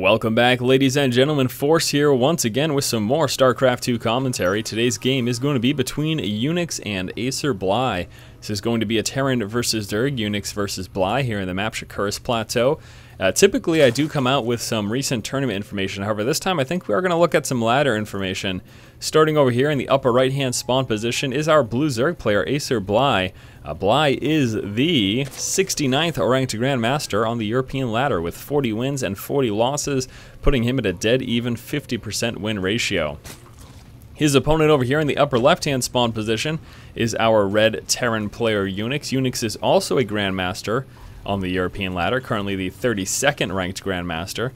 Welcome back, ladies and gentlemen. Force here once again with some more StarCraft 2 commentary. Today's game is going to be between Unix and Acer Bly. This is going to be a Terran versus Zerg, Unix versus Bly here in the map Shakuras Plateau. Uh, typically, I do come out with some recent tournament information. However, this time I think we are going to look at some ladder information. Starting over here in the upper right-hand spawn position is our Blue Zerg player, Acer Bly. Uh, Bly is the 69th ranked Grandmaster on the European ladder with 40 wins and 40 losses, putting him at a dead even 50% win ratio. His opponent over here in the upper left-hand spawn position is our red Terran player Unix. Unix is also a Grandmaster on the European ladder, currently the 32nd ranked Grandmaster.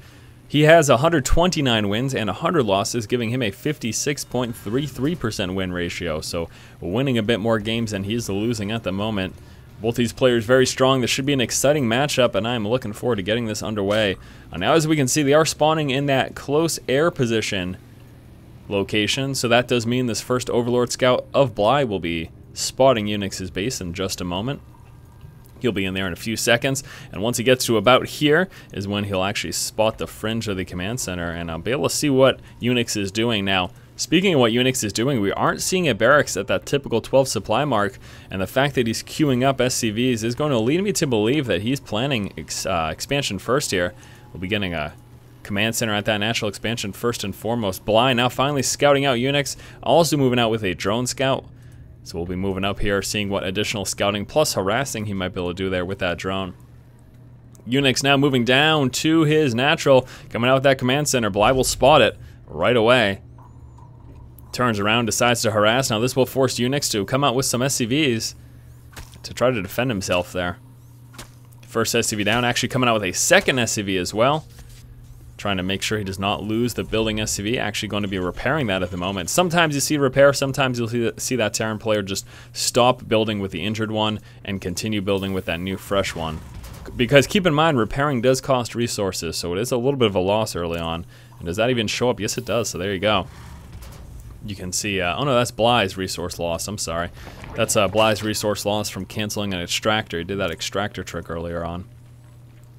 He has 129 wins and 100 losses, giving him a 56.33% win ratio. So winning a bit more games than he's losing at the moment. Both these players very strong. This should be an exciting matchup, and I'm looking forward to getting this underway. Uh, now, as we can see, they are spawning in that close air position location. So that does mean this first Overlord Scout of Bly will be spotting Unix's base in just a moment. He'll be in there in a few seconds, and once he gets to about here is when he'll actually spot the fringe of the command center, and I'll be able to see what Unix is doing now. Speaking of what Unix is doing, we aren't seeing a barracks at that typical 12 supply mark, and the fact that he's queuing up SCVs is going to lead me to believe that he's planning ex uh, expansion first here. We'll be getting a command center at that natural expansion first and foremost. Bly now finally scouting out Unix, also moving out with a drone scout. So we'll be moving up here, seeing what additional scouting plus harassing he might be able to do there with that drone. Unix now moving down to his natural, coming out with that command center. Bly will spot it right away. Turns around, decides to harass. Now this will force Unix to come out with some SCVs to try to defend himself there. First SCV down, actually coming out with a second SCV as well trying to make sure he does not lose the building SCV. Actually going to be repairing that at the moment. Sometimes you see repair, sometimes you'll see that, see that Terran player just stop building with the injured one and continue building with that new fresh one. Because keep in mind, repairing does cost resources, so it is a little bit of a loss early on. And does that even show up? Yes, it does, so there you go. You can see, uh, oh no, that's Bly's resource loss, I'm sorry. That's uh, Bly's resource loss from canceling an extractor. He did that extractor trick earlier on.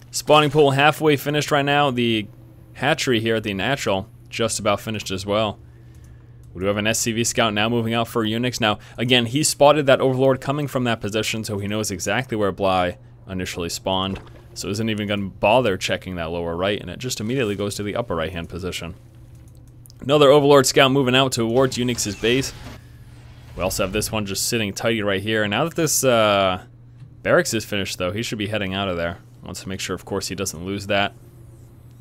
Spawning pool halfway finished right now. The Hatchery here at the natural, just about finished as well. We do have an SCV scout now moving out for Unix. Now, again, he spotted that Overlord coming from that position, so he knows exactly where Bly initially spawned. So isn't even going to bother checking that lower right, and it just immediately goes to the upper right-hand position. Another Overlord scout moving out towards Unix's base. We also have this one just sitting tidy right here. And now that this uh, barracks is finished, though, he should be heading out of there. Wants to make sure, of course, he doesn't lose that.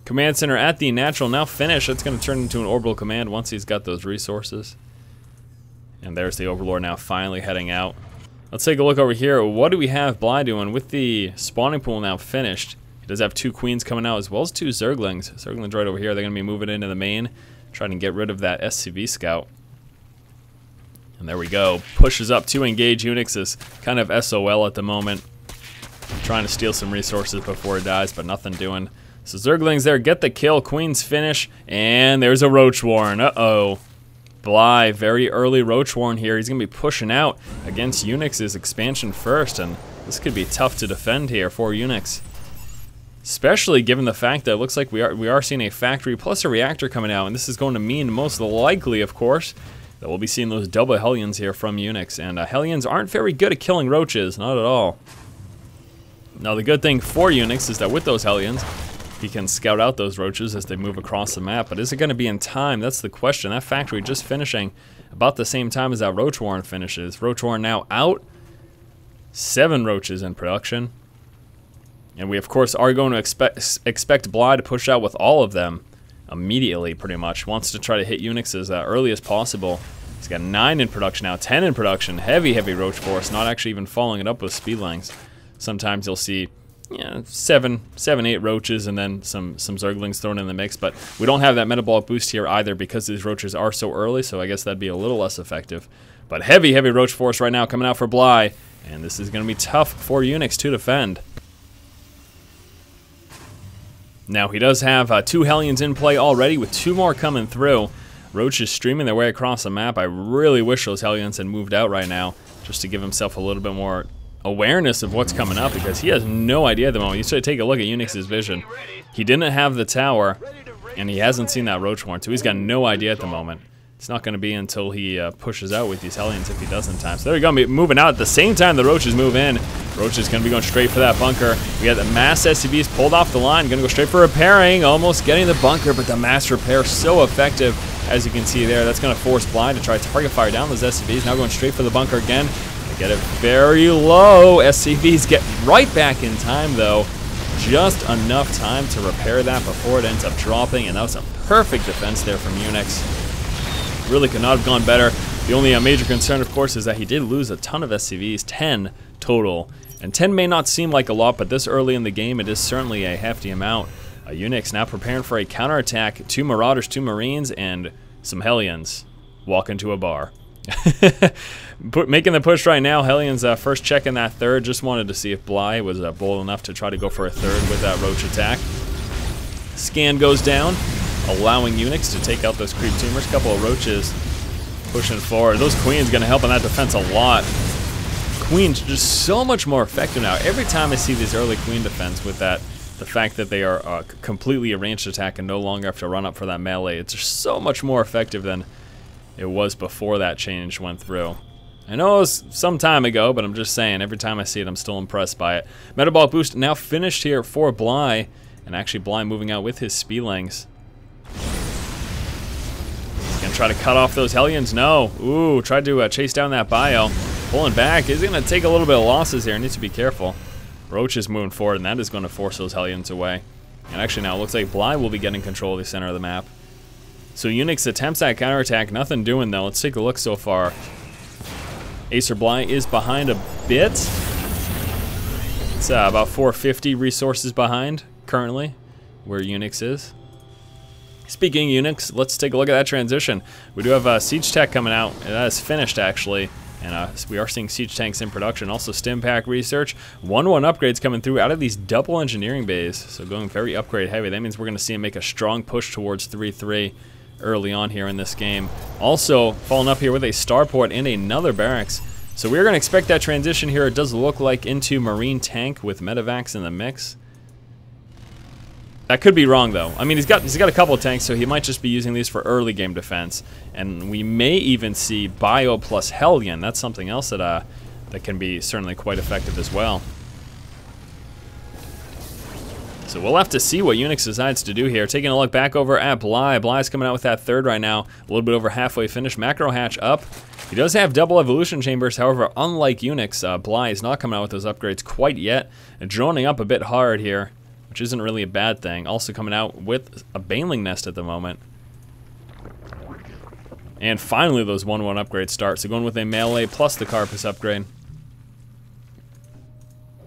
Command center at the natural now finished. It's going to turn into an orbital command once he's got those resources. And there's the Overlord now finally heading out. Let's take a look over here. What do we have Bly doing? With the spawning pool now finished, he does have two queens coming out as well as two Zerglings. Zerglings right over here. They're going to be moving into the main, trying to get rid of that SCV scout. And there we go. Pushes up to engage Unix is kind of SOL at the moment. Trying to steal some resources before it dies, but nothing doing. So Zerglings there get the kill, Queen's finish, and there's a Roach Warren. Uh-oh. Bly, very early Roach Warren here. He's going to be pushing out against Unix's expansion first, and this could be tough to defend here for Unix. Especially given the fact that it looks like we are we are seeing a factory plus a reactor coming out, and this is going to mean most likely, of course, that we'll be seeing those double Hellions here from Unix. And uh, Hellions aren't very good at killing roaches, not at all. Now the good thing for Unix is that with those Hellions, he can scout out those roaches as they move across the map. But is it going to be in time? That's the question. That factory just finishing about the same time as that roach warren finishes. Roach warren now out. Seven roaches in production. And we, of course, are going to expect, expect Bly to push out with all of them immediately, pretty much. Wants to try to hit Unix as uh, early as possible. He's got nine in production now, 10 in production. Heavy, heavy roach force, not actually even following it up with speedlings. Sometimes you'll see yeah, seven, seven, eight roaches, and then some some zerglings thrown in the mix. But we don't have that metabolic boost here either because these roaches are so early. So I guess that'd be a little less effective. But heavy, heavy roach force right now coming out for Bly, and this is going to be tough for Unix to defend. Now he does have uh, two Hellions in play already, with two more coming through. Roaches streaming their way across the map. I really wish those Hellions had moved out right now, just to give himself a little bit more awareness of what's coming up because he has no idea at the moment. You should take a look at Unix's vision. He didn't have the tower, and he hasn't seen that Roach Warren, so he's got no idea at the moment. It's not going to be until he uh, pushes out with these Hellions if he does in time. So there we go, moving out at the same time the Roaches move in. Roach is going to be going straight for that bunker. We got the mass SCVs pulled off the line, going to go straight for repairing, almost getting the bunker, but the mass repair so effective, as you can see there. That's going to force Bly to try target fire down those SCVs. Now going straight for the bunker again. Get it very low. SCVs get right back in time, though. Just enough time to repair that before it ends up dropping, and that was a perfect defense there from Unix. Really could not have gone better. The only uh, major concern, of course, is that he did lose a ton of SCVs, 10 total. And 10 may not seem like a lot, but this early in the game, it is certainly a hefty amount. A Unix now preparing for a counterattack. Two Marauders, two Marines, and some Hellions walk into a bar. Making the push right now. Hellions uh, first checking that third. Just wanted to see if Bly was uh, bold enough to try to go for a third with that Roach attack. Scan goes down allowing Unix to take out those creep tumors. Couple of roaches pushing forward. Those queens going to help on that defense a lot. Queens just so much more effective now. Every time I see these early queen defense with that, the fact that they are uh, completely a ranged attack and no longer have to run up for that melee, it's just so much more effective than it was before that change went through. I know it was some time ago, but I'm just saying, every time I see it, I'm still impressed by it. Metabolic Boost now finished here for Bly, and actually Bly moving out with his Speedlings. Gonna try to cut off those Hellions. No. Ooh, tried to uh, chase down that bio. Pulling back. Is gonna take a little bit of losses here. Needs to be careful. Roach is moving forward, and that is to force those Hellions away. And actually now it looks like Bly will be getting control of the center of the map. So Unix attempts that counterattack. Nothing doing, though. Let's take a look so far. Acer Bly is behind a bit. It's uh, about 450 resources behind, currently, where Unix is. Speaking Unix, let's take a look at that transition. We do have uh, Siege Tech coming out, that is finished actually. And uh, we are seeing siege tanks in production. Also, Stimpak research. 1-1 upgrades coming through out of these double engineering bays. So going very upgrade heavy. That means we're going to see him make a strong push towards 3-3 early on here in this game. Also, following up here with a starport and another barracks. So we're going to expect that transition here. It does look like into Marine tank with medevacs in the mix. That could be wrong though. I mean, he's got he's got a couple tanks, so he might just be using these for early game defense. And we may even see Bio plus Hellion. That's something else that uh that can be certainly quite effective as well. So we'll have to see what Unix decides to do here. Taking a look back over at Bly. Bly's coming out with that third right now. A little bit over halfway finished. Macro hatch up. He does have double evolution chambers. However, unlike Unix, uh, Bly is not coming out with those upgrades quite yet. droning up a bit hard here which isn't really a bad thing. Also coming out with a Baneling Nest at the moment. And finally those 1-1 upgrades start. So going with a melee plus the Carapace upgrade.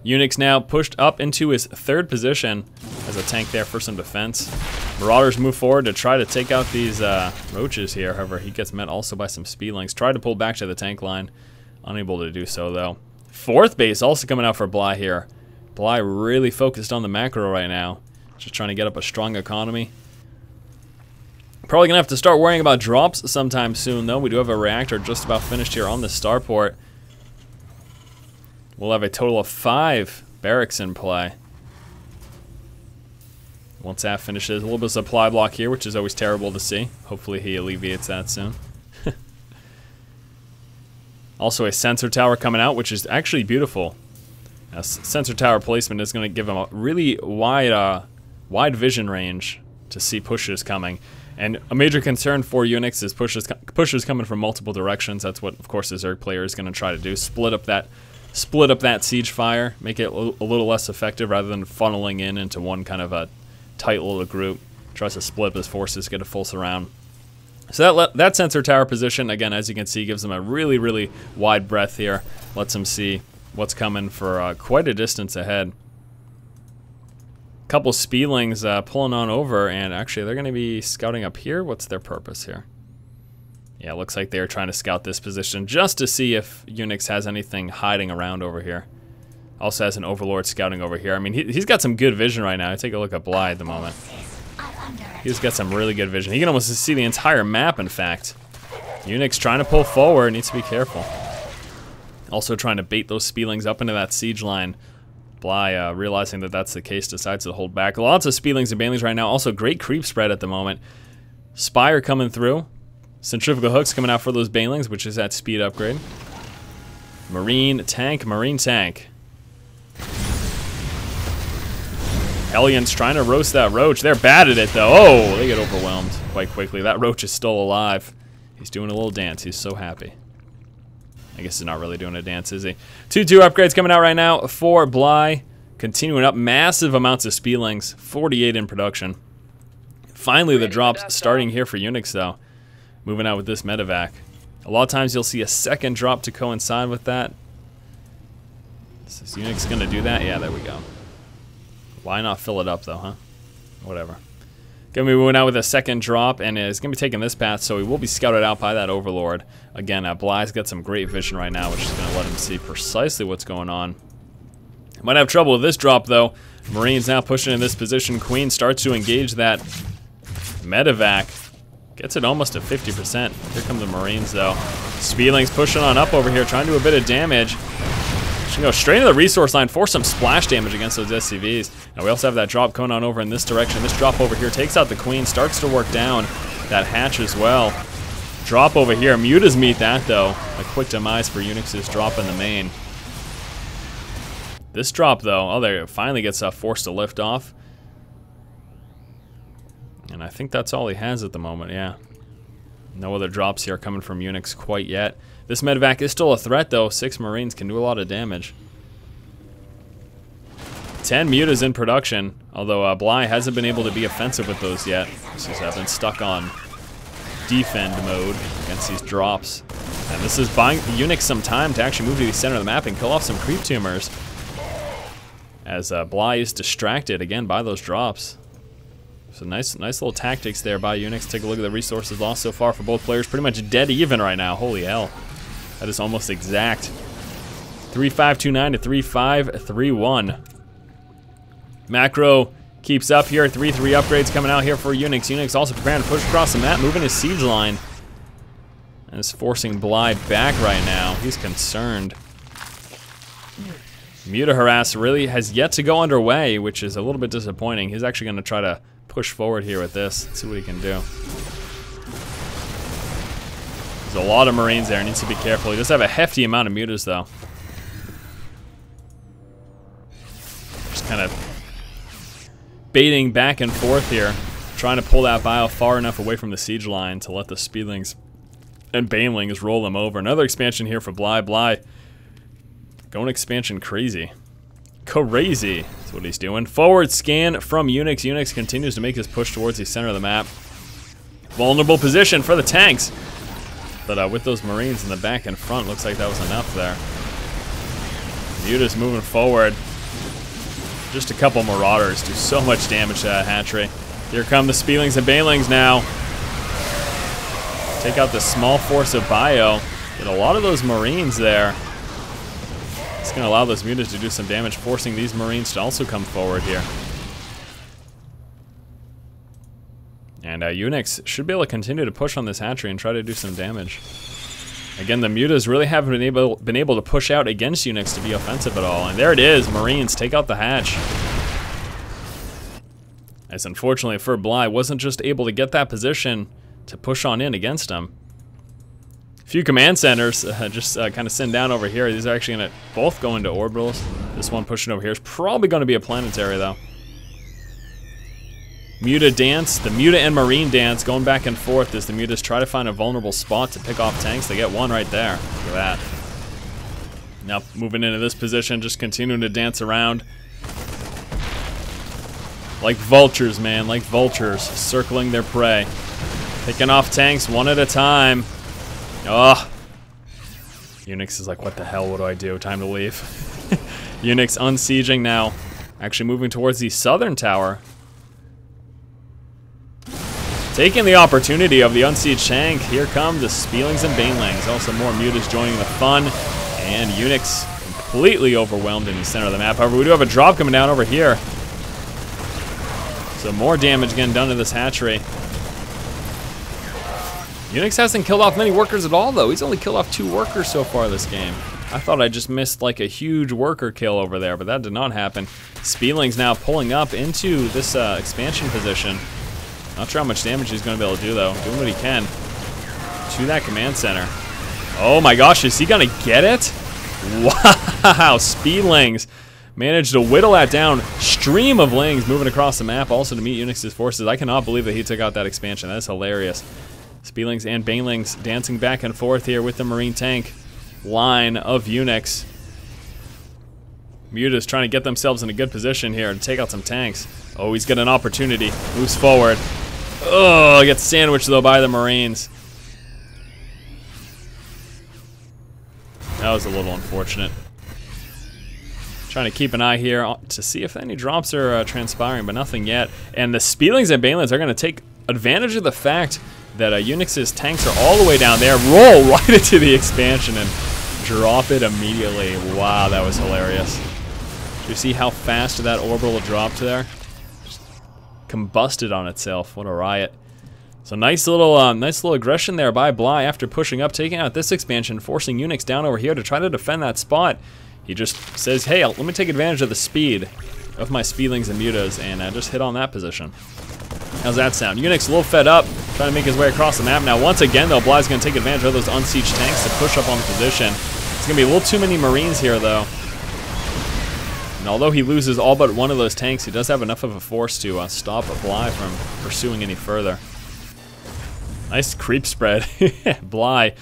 Unix now pushed up into his third position as a tank there for some defense. Marauders move forward to try to take out these uh, roaches here. However, he gets met also by some speedlings. Try to pull back to the tank line. Unable to do so, though. Fourth base also coming out for Bly here. Bly really focused on the macro right now. Just trying to get up a strong economy. Probably going to have to start worrying about drops sometime soon, though. We do have a reactor just about finished here on the starport. We'll have a total of five barracks in play. Once that finishes, a little bit of supply block here, which is always terrible to see. Hopefully he alleviates that soon. also a sensor tower coming out, which is actually beautiful. A sensor tower placement is going to give him a really wide, uh, wide vision range to see pushes coming. And a major concern for Unix is pushes pushes coming from multiple directions. That's what, of course, the Zerg player is going to try to do. Split up that split up that siege fire, make it a little less effective rather than funneling in into one kind of a tight little group. Tries to split up his forces, get a full surround. So that that sensor tower position, again, as you can see, gives him a really, really wide breadth here. Lets him see what's coming for uh, quite a distance ahead. Couple Speedlings uh, pulling on over, and actually they're going to be scouting up here. What's their purpose here? Yeah, looks like they're trying to scout this position just to see if Unix has anything hiding around over here. Also has an Overlord scouting over here. I mean, he, has got some good vision right now. Take a look at Bly at the moment. He's got some really good vision. He can almost see the entire map, in fact. Unix trying to pull forward, needs to be careful. Also trying to bait those Speedlings up into that siege line. Bly, uh, realizing that that's the case, decides to hold back. Lots of Speedlings and Banelings right now. Also, great creep spread at the moment. Spire coming through. Centrifugal hooks coming out for those Banelings, which is that speed upgrade. Marine tank, Marine tank. Hellions trying to roast that roach. They're bad at it, though. Oh, they get overwhelmed quite quickly. That roach is still alive. He's doing a little dance. He's so happy. I guess he's not really doing a dance, is he? 2-2 upgrades coming out right now for Bly. Continuing up massive amounts of Speedlings. 48 in production. Finally, the drops starting here for Unix, though. Moving out with this medevac. A lot of times you'll see a second drop to coincide with that. Is this Unix going to do that? Yeah, there we go. Why not fill it up, though, huh? Whatever. Gonna be moving out with a second drop, and is gonna be taking this path, so he will be scouted out by that Overlord. Again, uh, Bly's got some great vision right now, which is gonna let him see precisely what's going on. Might have trouble with this drop, though. Marines now pushing in this position. Queen starts to engage that medevac. Gets it almost to 50%. Here come the Marines, though. Speedlings pushing on up over here, trying to do a bit of damage. Should go straight into the resource line, force some splash damage against those SCVs. Now we also have that drop going on over in this direction. This drop over here takes out the Queen, starts to work down that hatch as well. Drop over here. Mutas meet that, though. A quick demise for Unix's drop in the main. This drop, though, oh, there, it finally gets uh, forced to lift off. And I think that's all he has at the moment, yeah. No other drops here coming from Unix quite yet. This medevac is still a threat, though. Six Marines can do a lot of damage. 10 mutas in production, although uh, Bly hasn't been able to be offensive with those yet. This has been stuck on defend mode against these drops. And this is buying Unix some time to actually move to the center of the map and kill off some creep tumors. As uh, Bly is distracted again by those drops. So nice, nice little tactics there by Unix. Take a look at the resources lost so far for both players. Pretty much dead even right now. Holy hell. That is almost exact. 3529 to 3531. Macro keeps up here. 3-3 upgrades coming out here for Unix. Unix also preparing to push across the map, moving his siege line. And is forcing Bly back right now. He's concerned. Muta Harass really has yet to go underway, which is a little bit disappointing. He's actually going to try to push forward here with this. Let's see what he can do. There's a lot of Marines there. Needs to be careful. He does have a hefty amount of mutas, though. Just kind of baiting back and forth here. Trying to pull that bio far enough away from the siege line to let the Speedlings and Banelings roll them over. Another expansion here for Bly. Bly going expansion crazy. Crazy. That's what he's doing. Forward scan from Unix. Unix continues to make his push towards the center of the map. Vulnerable position for the tanks. But uh, with those Marines in the back and front, looks like that was enough there. Muta's moving forward. Just a couple Marauders do so much damage to that hatchery. Here come the Speedlings and Banelings now. Take out the small force of Bio. Get a lot of those Marines there. Going to allow those Mutas to do some damage, forcing these Marines to also come forward here. And uh, Unix should be able to continue to push on this hatchery and try to do some damage. Again, the Mutas really haven't been able, been able to push out against Unix to be offensive at all. And there it is, Marines take out the hatch. As unfortunately for Bly, wasn't just able to get that position to push on in against him. Few command centers uh, just uh, kind of send down over here. These are actually going to both go into orbitals. This one pushing over here is probably going to be a planetary though. Muta dance, the Muta and Marine dance going back and forth as the Mutas try to find a vulnerable spot to pick off tanks. They get one right there. Look at that. Now moving into this position, just continuing to dance around. Like vultures, man, like vultures, circling their prey. Picking off tanks one at a time. Ugh. Unix is like, what the hell, what do I do? Time to leave. Unix unsieging now. Actually moving towards the southern tower. Taking the opportunity of the unsieged tank, here come the Speedlings and Banelings. Also more mutas joining the fun, and Unix completely overwhelmed in the center of the map. However, we do have a drop coming down over here. So more damage getting done to this hatchery. Unix hasn't killed off many workers at all, though. He's only killed off two workers so far this game. I thought I just missed like a huge worker kill over there, but that did not happen. Speedling's now pulling up into this uh, expansion position. Not sure how much damage he's going to be able to do, though. Doing what he can to that command center. Oh my gosh, is he going to get it? Wow, Speedlings managed to whittle that down. Stream of Lings moving across the map also to meet Unix's forces. I cannot believe that he took out that expansion. That is hilarious. Speedlings and Banelings dancing back and forth here with the Marine tank line of Unix. Muta's trying to get themselves in a good position here to take out some tanks. Oh, he's got an opportunity. Moves forward. Oh, gets sandwiched though by the Marines. That was a little unfortunate. Trying to keep an eye here to see if any drops are uh, transpiring, but nothing yet. And the Speedlings and Banelings are going to take advantage of the fact that uh, Unix's tanks are all the way down there, roll right into the expansion, and drop it immediately. Wow, that was hilarious. Do you see how fast that orbital dropped there? Just combusted on itself. What a riot. So nice little, uh, nice little aggression there by Bly after pushing up, taking out this expansion, forcing Unix down over here to try to defend that spot. He just says, hey, let me take advantage of the speed of my Speedlings and Mutas, and uh, just hit on that position. How's that sound? Unix a little fed up, trying to make his way across the map. Now, once again, though, Bly's going to take advantage of those unsieged tanks to push up on the position. It's going to be a little too many Marines here, though. And although he loses all but one of those tanks, he does have enough of a force to uh, stop Bly from pursuing any further. Nice creep spread. Bly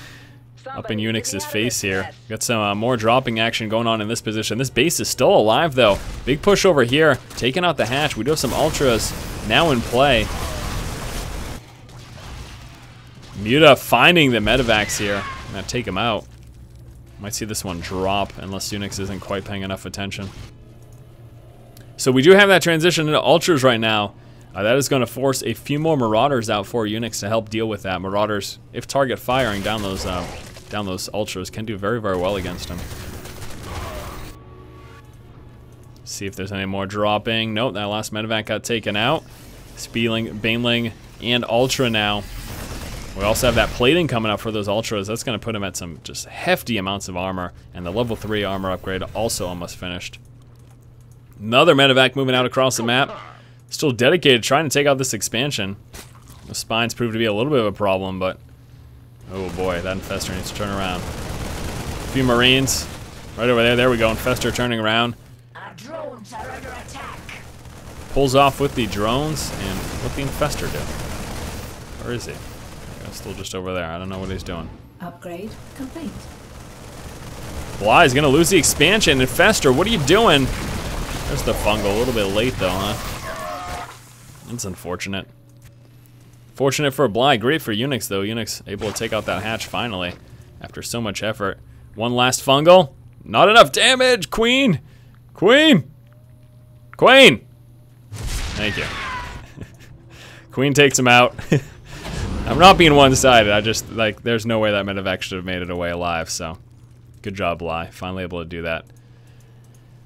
up in Unix's face here. Got some uh, more dropping action going on in this position. This base is still alive, though. Big push over here, taking out the hatch. We do have some Ultras now in play. Muta finding the medevacs here. Gonna take him out. Might see this one drop unless Unix isn't quite paying enough attention. So we do have that transition into Ultras right now. Uh, that is going to force a few more Marauders out for Unix to help deal with that. Marauders, if target firing down those uh, down those Ultras, can do very, very well against them. See if there's any more dropping. Nope, that last medevac got taken out. Speedling, Baneling, and Ultra now. We also have that plating coming up for those Ultras. That's going to put them at some just hefty amounts of armor. And the level 3 armor upgrade also almost finished. Another medevac moving out across the map. Still dedicated trying to take out this expansion. The spines proved to be a little bit of a problem, but... Oh boy, that Infestor needs to turn around. A few Marines. Right over there, there we go. Infestor turning around. Our drones are under attack. Pulls off with the drones, and what the Infestor do? Where is he? Still just over there. I don't know what he's doing. Upgrade complete. Bly's gonna lose the expansion. Infestor, what are you doing? There's the fungal. A little bit late though, huh? That's unfortunate. Fortunate for Bly. Great for Unix though. Unix able to take out that hatch finally after so much effort. One last fungal. Not enough damage. Queen. Queen. Queen. Thank you. Queen takes him out. I'm not being one-sided. I just, like, there's no way that medevac should have made it away alive, so. Good job, Bly. Finally able to do that.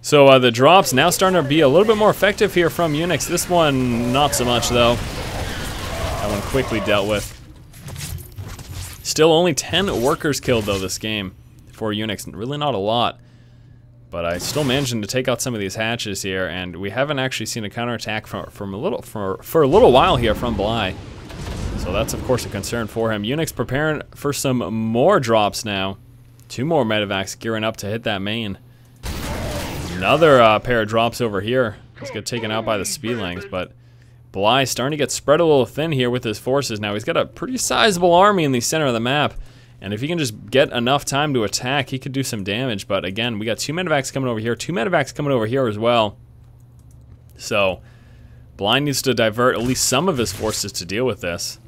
So uh, the drops now starting to be a little bit more effective here from Unix. This one, not so much, though. One quickly dealt with. Still only 10 workers killed, though, this game for Unix. Really not a lot. But I still managing to take out some of these hatches here, and we haven't actually seen a counterattack from, from a little for, for a little while here from Bly. So that's, of course, a concern for him. Unix preparing for some more drops now. Two more medevacs gearing up to hit that main. Another uh, pair of drops over here. Let's get taken out by the Speedlings, but Bly starting to get spread a little thin here with his forces. Now he's got a pretty sizable army in the center of the map. And if he can just get enough time to attack, he could do some damage. But again, we got two medevacs coming over here, two medevacs coming over here as well. So, Bly needs to divert at least some of his forces to deal with this.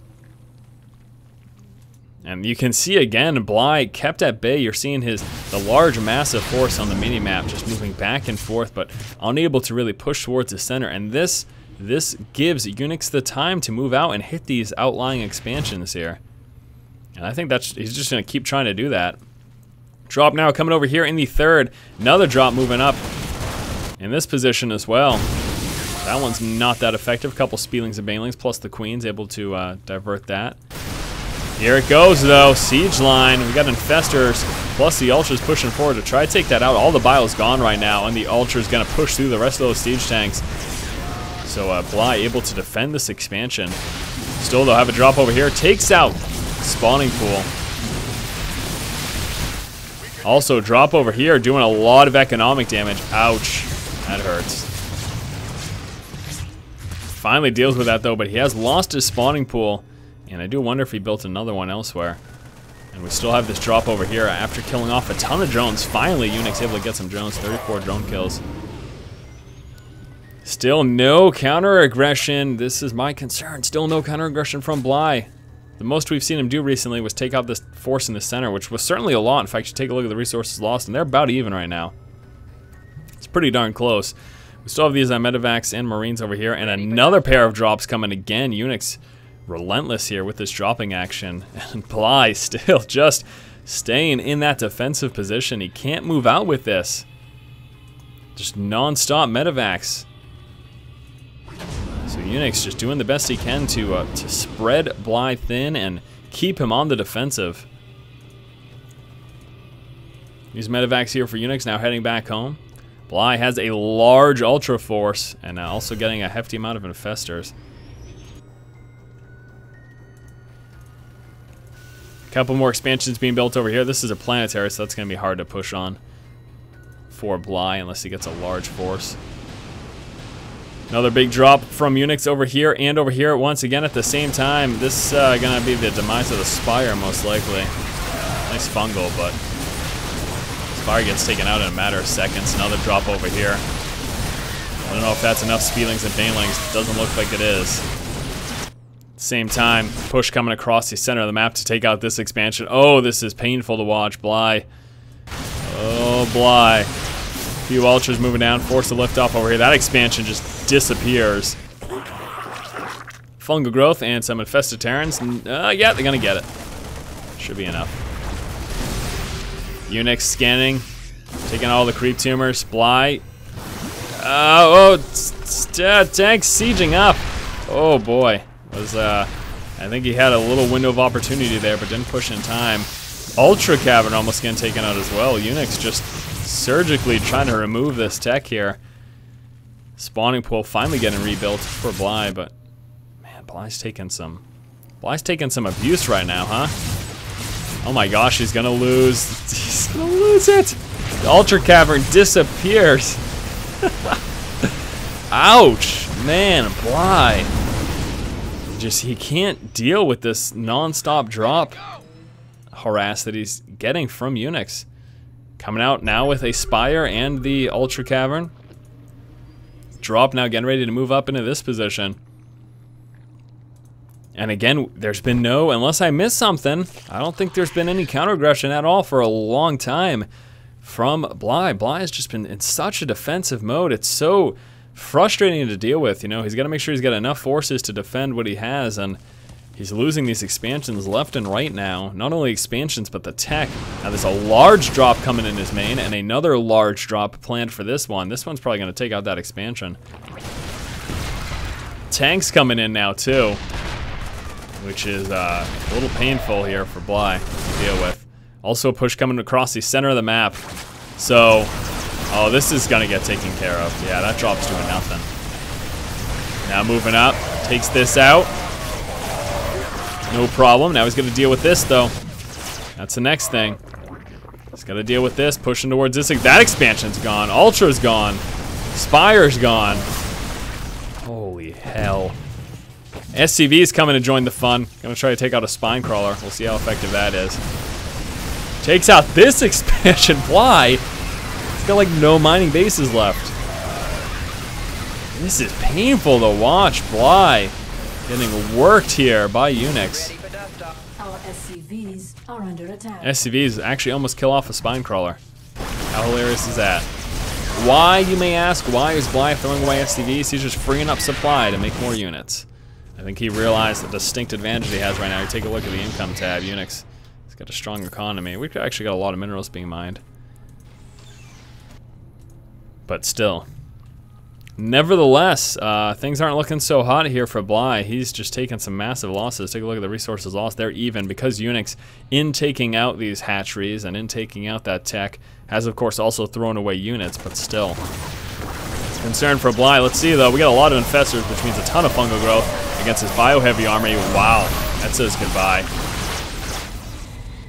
And you can see again, Bly kept at bay. You're seeing his the large massive force on the mini map just moving back and forth, but unable to really push towards the center. And this this gives Unix the time to move out and hit these outlying expansions here. And I think that's he's just gonna keep trying to do that. Drop now coming over here in the third. Another drop moving up in this position as well. That one's not that effective. A couple Speedlings and Banelings plus the Queen's able to uh, divert that. Here it goes, though. Siege line. We got infestors Plus the Ultra's pushing forward to try to take that out. All the bio's gone right now, and the Ultra's going to push through the rest of those siege tanks. So uh, Bly able to defend this expansion. Still, they'll have a drop over here. Takes out spawning pool. Also, drop over here, doing a lot of economic damage. Ouch. That hurts. Finally deals with that, though, but he has lost his spawning pool. And I do wonder if he built another one elsewhere. And we still have this drop over here after killing off a ton of drones. Finally, Unix able to get some drones. 34 drone kills. Still no counter aggression. This is my concern. Still no counter aggression from Bly. The most we've seen him do recently was take out this force in the center, which was certainly a lot. In fact, you take a look at the resources lost, and they're about even right now. It's pretty darn close. We still have these uh, medevacs and marines over here, and another pair of drops coming again. Unix relentless here with this dropping action. And Bly still just staying in that defensive position. He can't move out with this. Just non-stop medevacs. So Unix just doing the best he can to uh, to spread Bly thin and keep him on the defensive. These medevacs here for Unix now heading back home. Bly has a large Ultra Force and uh, also getting a hefty amount of infestors. Couple more expansions being built over here. This is a planetary, so that's going to be hard to push on for Bly unless he gets a large force. Another big drop from Unix over here and over here once again at the same time. This is uh, going to be the demise of the Spire most likely. Nice fungal, but Spire gets taken out in a matter of seconds. Another drop over here. I don't know if that's enough Speedlings and Banelings. Doesn't look like it is. Same time, push coming across the center of the map to take out this expansion. Oh, this is painful to watch. Bly. Oh, Bly few ultras moving down, force to lift off over here. That expansion just disappears. Fungal growth and some infested Terrans. Uh, yeah, they're gonna get it. Should be enough. Unix scanning, taking all the creep tumors. Bly. Uh, oh, tank sieging up. Oh boy, was uh, I think he had a little window of opportunity there, but didn't push in time. Ultra Cavern almost getting taken out as well. Unix just surgically trying to remove this tech here. Spawning pool finally getting rebuilt for Bly, but man, Bly's taking some Bly's taking some abuse right now, huh? Oh my gosh, he's gonna lose. He's gonna lose it. The Ultra Cavern disappears. Ouch, man, Bly. Just he can't deal with this non-stop drop harass that he's getting from Unix. Coming out now with a Spire and the Ultra Cavern. Drop now getting ready to move up into this position. And again, there's been no, unless I missed something, I don't think there's been any counter aggression at all for a long time from Bly. Bly has just been in such a defensive mode. It's so frustrating to deal with. You know, he's got to make sure he's got enough forces to defend what he has. And He's losing these expansions left and right now. Not only expansions, but the tech. Now there's a large drop coming in his main, and another large drop planned for this one. This one's probably going to take out that expansion. Tanks coming in now, too. Which is uh, a little painful here for Bly to deal with. Also a push coming across the center of the map. So, oh, this is going to get taken care of. Yeah, that drop's doing nothing. Now moving up, takes this out. No problem. Now he's going to deal with this, though. That's the next thing. He's got to deal with this, pushing towards this. That expansion's gone. Ultra's gone. Spire's gone. Holy hell. SCV's coming to join the fun. Gonna try to take out a spine crawler. We'll see how effective that is. Takes out this expansion. Why? It's got like no mining bases left. This is painful to watch. Bly. Getting worked here by Unix. Our SCVs are under attack. SCVs actually almost kill off a spine crawler. How hilarious is that? Why, you may ask, why is Bly throwing away SCVs? He's just freeing up supply to make more units. I think he realized the distinct advantage he has right now. You take a look at the income tab, Unix. He's got a strong economy. We've actually got a lot of minerals being mined. But still, Nevertheless, uh, things aren't looking so hot here for Bly. He's just taking some massive losses. Take a look at the resources lost. They're even because Unix, in taking out these hatcheries and in taking out that tech, has of course also thrown away units, but still. Concern for Bly. Let's see though. We got a lot of infestors, which means a ton of fungal growth against his bio-heavy army. Wow, that says goodbye.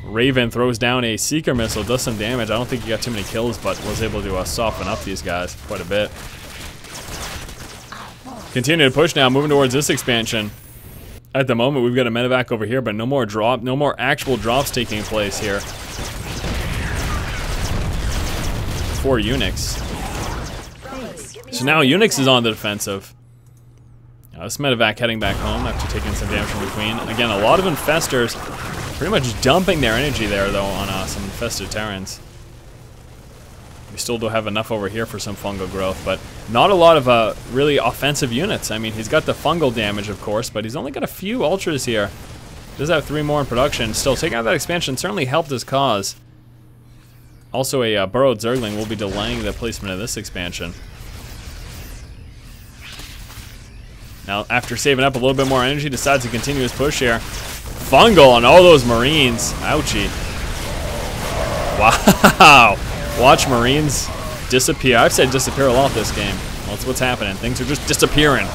Raven throws down a Seeker missile, does some damage. I don't think he got too many kills, but was able to uh, soften up these guys quite a bit. Continue to push now, moving towards this expansion. At the moment, we've got a medevac over here, but no more drop, no more actual drops taking place here. Four Unix. So now Unix is on the defensive. Uh, this medevac heading back home after taking some damage from the Queen. Again, a lot of infestors pretty much dumping their energy there, though, on uh, some infested Terrans. We still don't have enough over here for some fungal growth, but not a lot of uh, really offensive units. I mean, he's got the fungal damage, of course, but he's only got a few ultras here. Does have three more in production. Still, taking out that expansion certainly helped his cause. Also, a uh, burrowed Zergling will be delaying the placement of this expansion. Now, after saving up a little bit more energy, decides to continue his push here. Fungal on all those Marines. Ouchie. Wow. Watch Marines disappear. I've said disappear a lot this game. Well, that's what's happening. Things are just disappearing.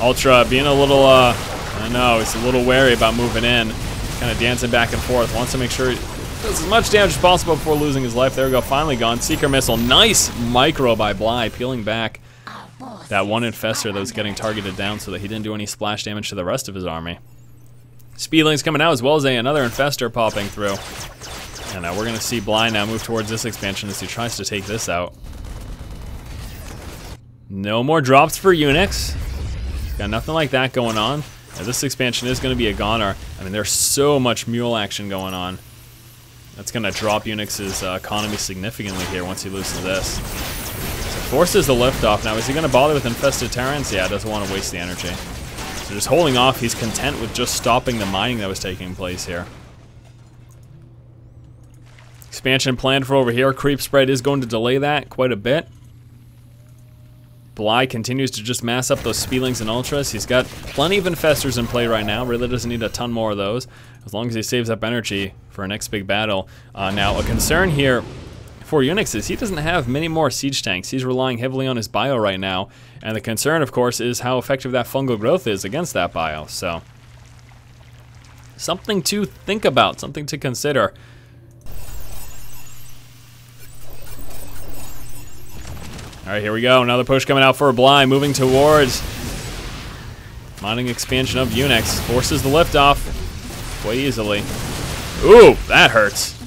Ultra being a little, uh, I know, he's a little wary about moving in. Kind of dancing back and forth. Wants to make sure he does as much damage as possible before losing his life. There we go. Finally gone. Seeker missile. Nice micro by Bly. Peeling back that one infestor that was getting targeted down so that he didn't do any splash damage to the rest of his army. Speedlings coming out as well as a, another infestor popping through. And uh, we're going to see Bly now move towards this expansion as he tries to take this out. No more drops for Unix. Got nothing like that going on. Now, this expansion is going to be a goner. I mean, there's so much mule action going on. That's going to drop Unix's uh, economy significantly here once he loses this. So forces the liftoff. Now, is he going to bother with infested Terrans? Yeah, doesn't want to waste the energy. So just holding off, he's content with just stopping the mining that was taking place here. Expansion planned for over here. Creep spread is going to delay that quite a bit. Bly continues to just mass up those Speedlings and Ultras. He's got plenty of Infestors in play right now. Really doesn't need a ton more of those, as long as he saves up energy for a next big battle. Uh, now, a concern here for Unix is he doesn't have many more siege tanks. He's relying heavily on his bio right now, and the concern, of course, is how effective that fungal growth is against that bio. So, something to think about, something to consider. All right, here we go. Another push coming out for a Bly, moving towards mining expansion of Unix. Forces the liftoff quite easily. Ooh, that hurts.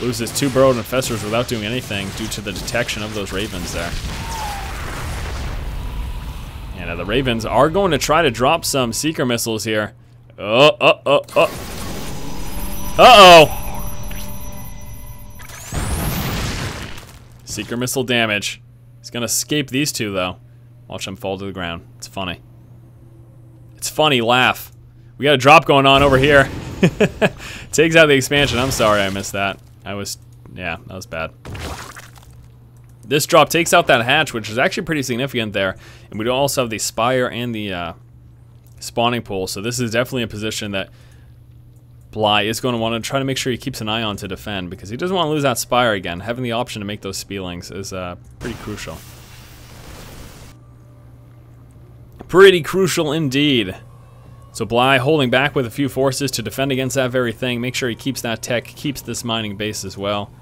Loses two burrowed infestors without doing anything due to the detection of those ravens there. And the ravens are going to try to drop some seeker missiles here. Oh, oh, oh, oh. Uh-oh. Seeker missile damage. Gonna escape these two though. Watch them fall to the ground. It's funny. It's funny, laugh. We got a drop going on over here. Takes out the expansion. I'm sorry I missed that. I was, yeah, that was bad. This drop takes out that hatch, which is actually pretty significant there. And we do also have the Spire and the uh, spawning pool. So this is definitely a position that Bly is going to want to try to make sure he keeps an eye on to defend because he doesn't want to lose that Spire again. Having the option to make those Speedlings is uh, pretty crucial. Pretty crucial indeed. So Bly holding back with a few forces to defend against that very thing. Make sure he keeps that tech, keeps this mining base as well.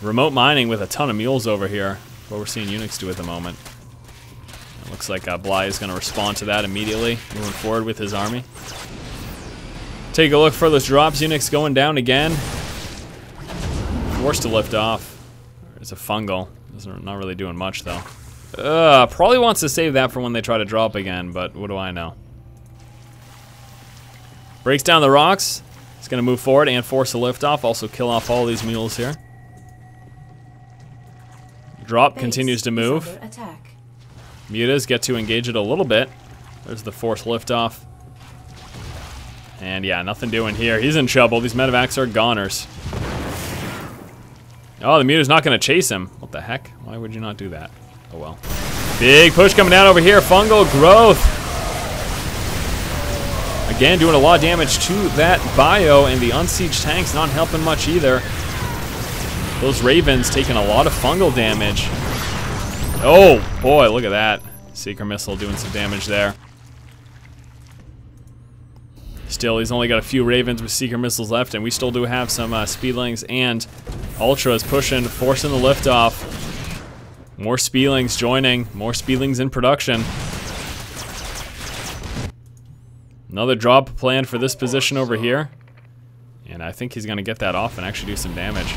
Remote mining with a ton of mules over here. What we're seeing Unix do at the moment. It looks like uh, Bly is going to respond to that immediately, moving forward with his army. Take a look for those drops. Unix going down again. Forced to lift off. It's a fungal. Doesn't, really doing much though. Uh, probably wants to save that for when they try to drop again, but what do I know? Breaks down the rocks. It's going to move forward and force a lift off. Also kill off all these mules here. Drop Base continues to move. Mutas get to engage it a little bit. There's the force liftoff. And yeah, nothing doing here. He's in trouble. These medevacs are goners. Oh, the Muta's not going to chase him. What the heck? Why would you not do that? Oh well. Big push coming down over here. Fungal growth. Again, doing a lot of damage to that bio, and the unsieged tank's not helping much either. Those Ravens taking a lot of fungal damage. Oh, boy, look at that. Seeker Missile doing some damage there. Still, he's only got a few Ravens with Seeker Missiles left, and we still do have some uh, Speedlings and Ultras pushing, forcing the liftoff. More Speedlings joining, more Speedlings in production. Another drop planned for this position over here. And I think he's going to get that off and actually do some damage.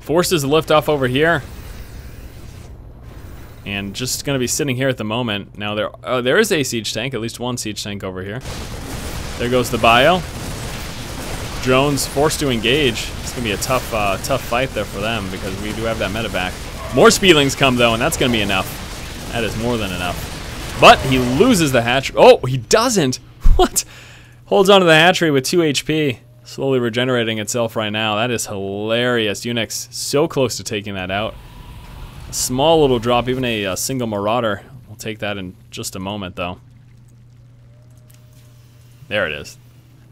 Forces the liftoff over here. And just going to be sitting here at the moment. Now there uh, there is a siege tank, at least one siege tank over here. There goes the bio. Drones forced to engage. It's to be a tough uh, tough fight there for them because we do have that medivac. More Speedlings come though, and that's going to be enough. That is more than enough. But he loses the hatchery. Oh, he doesn't. What? Holds onto the hatchery with 2 HP. Slowly regenerating itself right now. That is hilarious. Unix so close to taking that out. A small little drop, even a, a single Marauder. We'll take that in just a moment, though. There it is.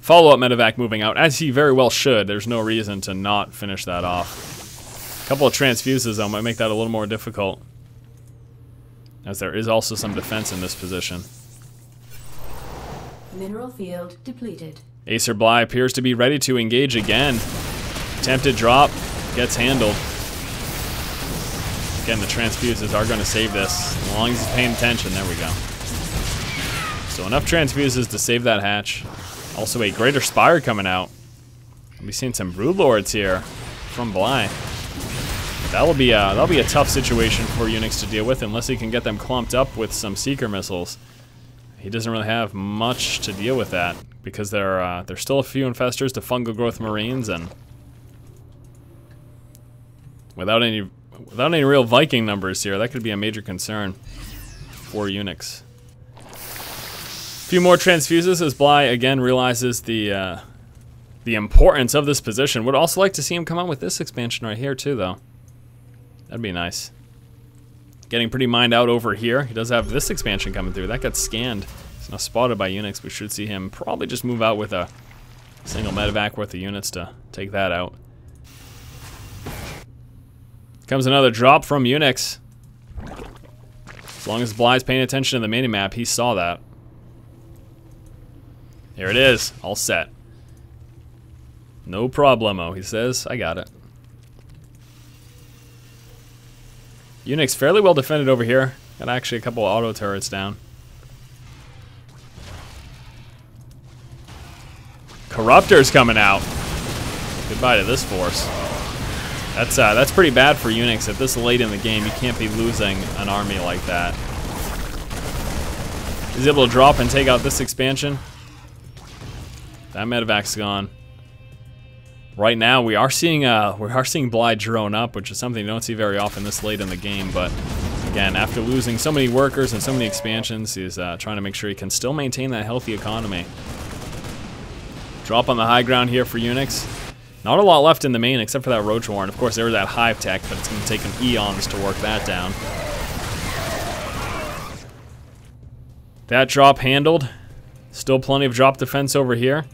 Follow-up medivac moving out, as he very well should. There's no reason to not finish that off. A couple of transfuses, though, might make that a little more difficult as there is also some defense in this position. Mineral field depleted. AcerBly appears to be ready to engage again. Attempted drop, gets handled. Again, the transfuses are going to save this. As long as he's paying attention, there we go. So enough transfuses to save that hatch. Also a Greater Spire coming out. We'll be seeing some Broodlords here from Bly. That'll be a, that'll be a tough situation for Unix to deal with unless he can get them clumped up with some Seeker missiles. He doesn't really have much to deal with that because there uh, there's still a few infestors to fungal growth marines and without any without any real Viking numbers here, that could be a major concern for Unix. A few more transfuses as Bly again realizes the uh, the importance of this position. Would also like to see him come out with this expansion right here too, though. That'd be nice. Getting pretty mined out over here. He does have this expansion coming through. That got scanned. It's now spotted by Unix. We should see him probably just move out with a single medivac worth of units to take that out. Comes another drop from Unix. As long as Bly's paying attention to the mini-map, he saw that. Here it is, all set. No problemo, he says. I got it. Unix fairly well defended over here. Got actually a couple auto turrets down. Corruptor's coming out. Goodbye to this force. That's uh, that's pretty bad for Unix. At this late in the game, you can't be losing an army like that. He's able to drop and take out this expansion. That medivac's gone right now we are seeing uh, we are seeing Bly drone up, which is something you don't see very often this late in the game. But again, after losing so many workers and so many expansions, he's uh, trying to make sure he can still maintain that healthy economy. Drop on the high ground here for Unix. Not a lot left in the main except for that Roach Warren. Of course, there was that Hive Tech, but it's going to take him eons to work that down. That drop handled. Still plenty of drop defense over here.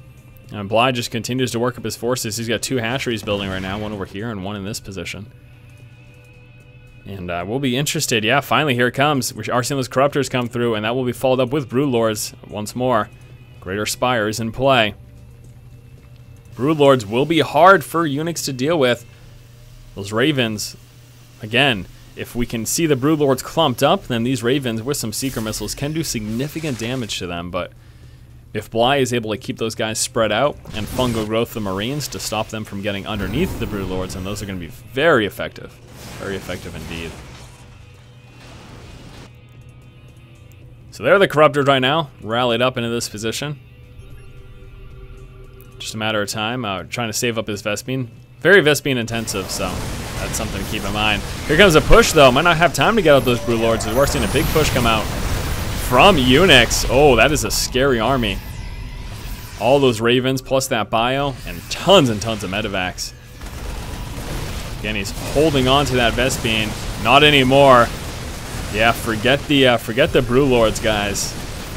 And Bly just continues to work up his forces. He's got two hatcheries building right now, one over here and one in this position. And uh, we'll be interested. Yeah, finally, here it comes. Seeing Corruptors come through, and that will be followed up with Broodlords once more. Greater Spires in play. Broodlords will be hard for Unix to deal with. Those Ravens, again, if we can see the Broodlords clumped up, then these Ravens with some Seeker missiles can do significant damage to them, but if Bly is able to keep those guys spread out and fungal growth the Marines to stop them from getting underneath the Broodlords, and those are going to be very effective. Very effective indeed. So there are the Corruptors right now, rallied up into this position. Just a matter of time, uh, trying to save up his Vespene. Very Vespene intensive, so that's something to keep in mind. Here comes a push, though. Might not have time to get out those Broodlords. We're seeing a big push come out from Unix. Oh, that is a scary army. All those Ravens plus that bio and tons and tons of medivacs. Again, he's holding on to that Vespene. Not anymore. Yeah, forget the uh, forget the Broodlords, guys.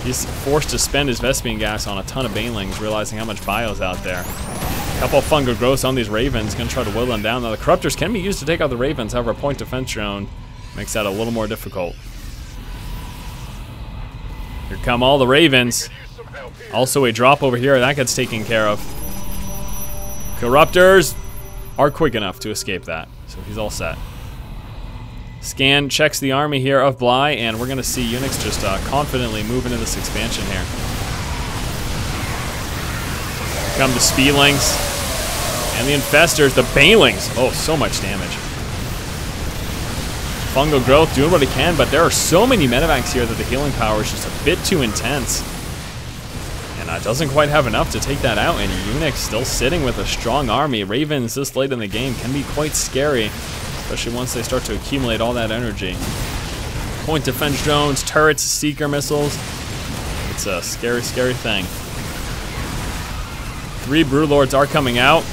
He's forced to spend his Vespene gas on a ton of Banelings, realizing how much bio's out there. A couple Fungal Growths on these Ravens, gonna try to whittle them down. Now the Corruptors can be used to take out the Ravens, however, a point defense drone makes that a little more difficult. Here come all the Ravens. Also a drop over here, that gets taken care of. Corruptors are quick enough to escape that, so he's all set. Scan checks the army here of Bly, and we're going to see Unix just uh, confidently move into this expansion here. Come the Speedlings and the Infestors, the Banelings. Oh, so much damage. Fungal Growth doing what it can, but there are so many Medivacs here that the healing power is just a bit too intense. And uh, doesn't quite have enough to take that out, and Unix still sitting with a strong army. Ravens this late in the game can be quite scary, especially once they start to accumulate all that energy. Point defense drones, turrets, seeker missiles. It's a scary, scary thing. Three Broodlords are coming out.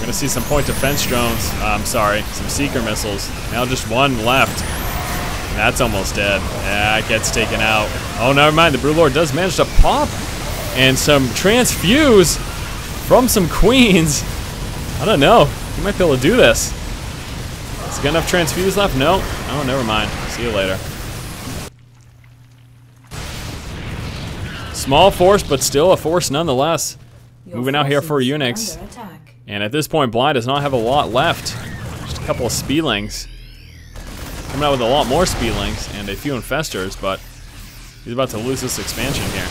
We're to see some point defense drones. Uh, I'm sorry, some seeker missiles. Now just one left. That's almost dead. Yeah, it gets taken out. Oh, never mind. The Broodlord does manage to pop. And some transfuse from some queens. I don't know. You might be able to do this. Got enough transfuse left? No. Oh, never mind. See you later. Small force, but still a force nonetheless. Your Moving out here for Unix. And at this point, Bly does not have a lot left. Just a couple of Speedlings. Coming out with a lot more Speedlings and a few Infestors, but he's about to lose this expansion here.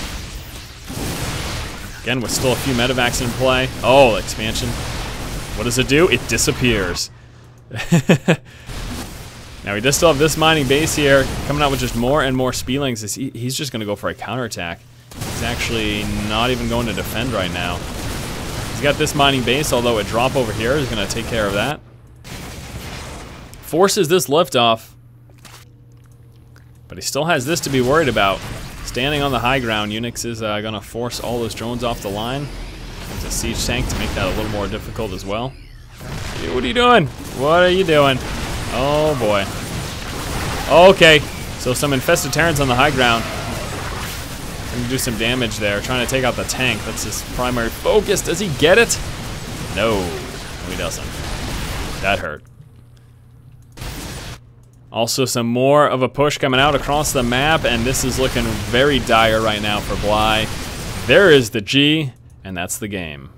Again, with still a few Medivacs in play. Oh, expansion. What does it do? It disappears. now, he does still have this mining base here, coming out with just more and more Speedlings. He's just going to go for a counterattack. He's actually not even going to defend right now. He's got this mining base, although a drop over here is going to take care of that. Forces this liftoff. But he still has this to be worried about. Standing on the high ground, Unix is uh, going to force all those drones off the line. There's a siege tank to make that a little more difficult as well. Hey, what are you doing? What are you doing? Oh boy. Okay, so some infested Terrans on the high ground. Gonna do some damage there, trying to take out the tank. That's his primary focus. Does he get it? No, no he doesn't. That hurt. Also, some more of a push coming out across the map, and this is looking very dire right now for Bly. There is the G, and that's the game.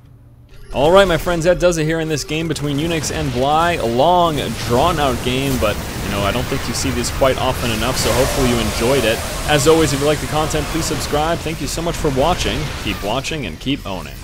All right, my friends, that does it here in this game between Unix and Bly. A long, drawn-out game, but you know I don't think you see these quite often enough. So hopefully you enjoyed it. As always, if you like the content, please subscribe. Thank you so much for watching. Keep watching and keep owning.